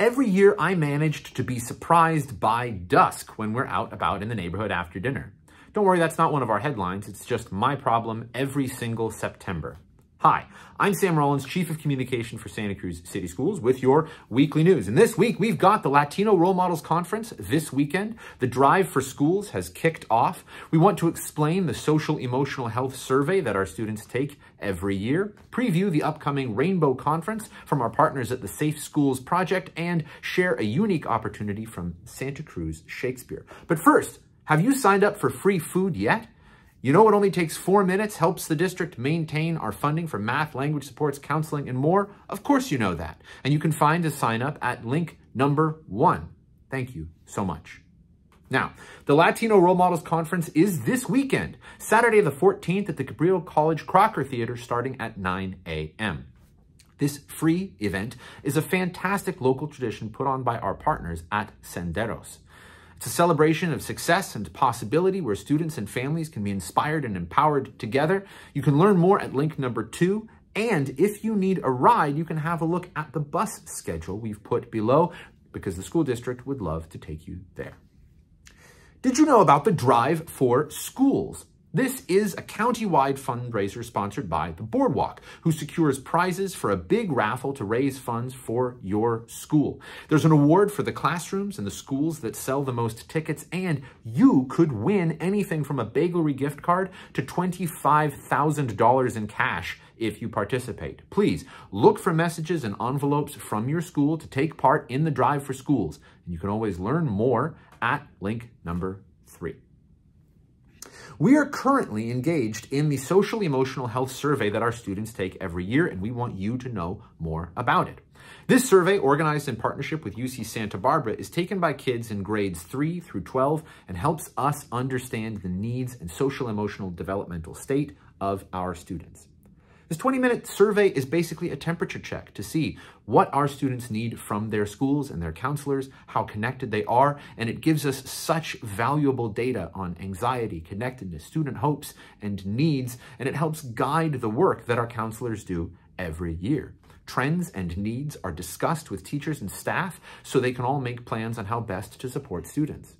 Every year I managed to be surprised by dusk when we're out about in the neighborhood after dinner. Don't worry, that's not one of our headlines. It's just my problem every single September. Hi, I'm Sam Rolens, Chief of Communication for Santa Cruz City Schools with your weekly news. And this week we've got the Latino Role Models Conference this weekend. The Drive for Schools has kicked off. We want to explain the social emotional health survey that our students take every year, preview the upcoming Rainbow Conference from our partners at the Safe Schools Project, and share a unique opportunity from Santa Cruz Shakespeare. But first, have you signed up for free food yet? You know it only takes four minutes, helps the district maintain our funding for math, language supports, counseling, and more? Of course you know that. And you can find a sign up at link number one. Thank you so much. Now, the Latino Role Models Conference is this weekend, Saturday the 14th at the Cabrillo College Crocker Theater starting at 9 a.m. This free event is a fantastic local tradition put on by our partners at Senderos. It's a celebration of success and possibility where students and families can be inspired and empowered together. You can learn more at link number two. And if you need a ride, you can have a look at the bus schedule we've put below because the school district would love to take you there. Did you know about the Drive for Schools? This is a county-wide fundraiser sponsored by the Boardwalk, who secures prizes for a big raffle to raise funds for your school. There's an award for the classrooms and the schools that sell the most tickets, and you could win anything from a bagelry gift card to $25,000 in cash if you participate. Please look for messages and envelopes from your school to take part in the Drive for Schools. And you can always learn more at link number. We are currently engaged in the social emotional health survey that our students take every year, and we want you to know more about it. This survey, organized in partnership with UC Santa Barbara, is taken by kids in grades 3 through 12 and helps us understand the needs and social emotional developmental state of our students. This 20-minute survey is basically a temperature check to see what our students need from their schools and their counselors, how connected they are, and it gives us such valuable data on anxiety, connectedness, student hopes, and needs, and it helps guide the work that our counselors do every year. Trends and needs are discussed with teachers and staff so they can all make plans on how best to support students.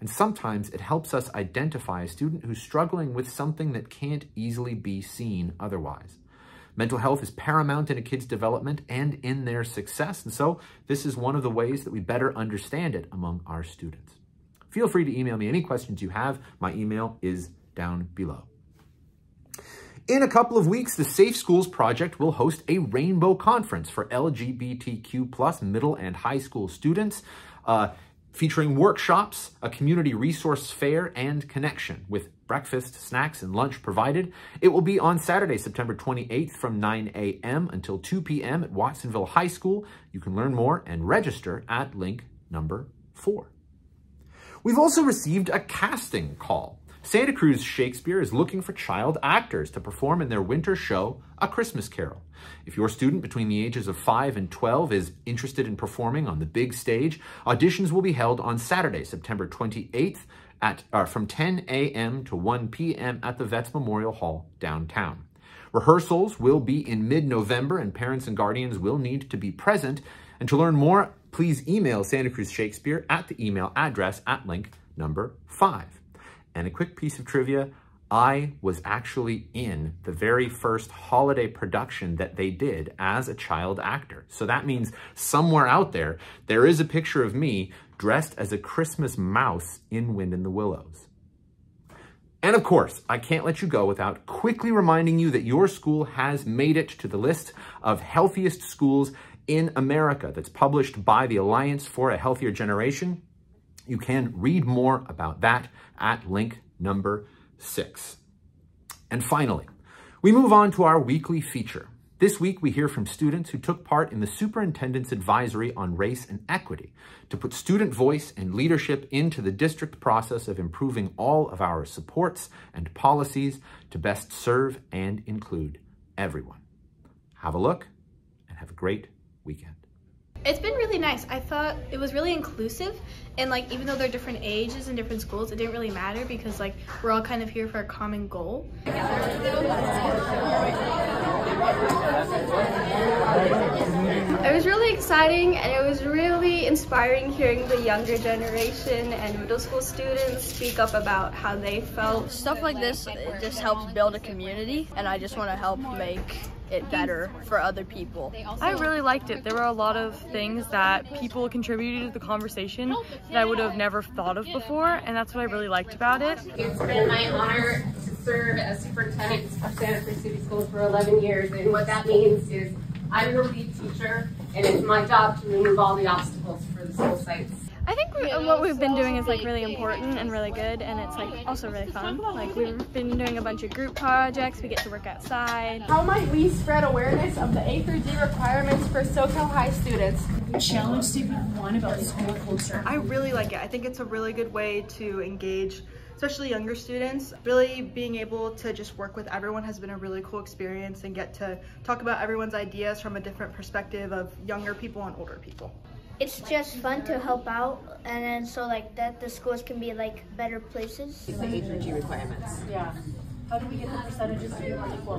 And sometimes it helps us identify a student who's struggling with something that can't easily be seen otherwise. Mental health is paramount in a kid's development and in their success, and so this is one of the ways that we better understand it among our students. Feel free to email me any questions you have. My email is down below. In a couple of weeks, the Safe Schools Project will host a rainbow conference for LGBTQ plus middle and high school students. Uh, featuring workshops, a community resource fair, and connection with breakfast, snacks, and lunch provided. It will be on Saturday, September 28th from 9 a.m. until 2 p.m. at Watsonville High School. You can learn more and register at link number four. We've also received a casting call. Santa Cruz Shakespeare is looking for child actors to perform in their winter show, A Christmas Carol. If your student between the ages of 5 and 12 is interested in performing on the big stage, auditions will be held on Saturday, September 28th at, uh, from 10 a.m. to 1 p.m. at the Vets Memorial Hall downtown. Rehearsals will be in mid-November and parents and guardians will need to be present. And to learn more, please email Santa Cruz Shakespeare at the email address at link number 5. And a quick piece of trivia, I was actually in the very first holiday production that they did as a child actor. So that means somewhere out there, there is a picture of me dressed as a Christmas mouse in Wind in the Willows. And of course, I can't let you go without quickly reminding you that your school has made it to the list of healthiest schools in America that's published by the Alliance for a Healthier Generation. You can read more about that at link number six. And finally, we move on to our weekly feature. This week, we hear from students who took part in the Superintendent's Advisory on Race and Equity to put student voice and leadership into the district process of improving all of our supports and policies to best serve and include everyone. Have a look and have a great weekend. It's been really nice. I thought it was really inclusive and like even though they're different ages and different schools, it didn't really matter because like we're all kind of here for a common goal. It was really exciting and it was really inspiring hearing the younger generation and middle school students speak up about how they felt. Stuff like this just helps build a community and I just want to help make it better for other people. I really liked it. There were a lot of things that people contributed to the conversation that I would have never thought of before, and that's what I really liked about it. It's been my honor to serve as superintendent of Santa Cruz City Schools for 11 years, and what that means is I'm the lead teacher, and it's my job to remove all the obstacles for the school sites. I think we, what we've been doing is like really important and really good and it's like also really fun. Like we've been doing a bunch of group projects, we get to work outside. How might we spread awareness of the A through G requirements for Soquel High students? Challenge statement one about school culture. I really like it. I think it's a really good way to engage especially younger students. Really being able to just work with everyone has been a really cool experience and get to talk about everyone's ideas from a different perspective of younger people and older people it's just fun to help out and then so like that the schools can be like better places. The A through G requirements. Yeah. How do we get the percentages to be more equal?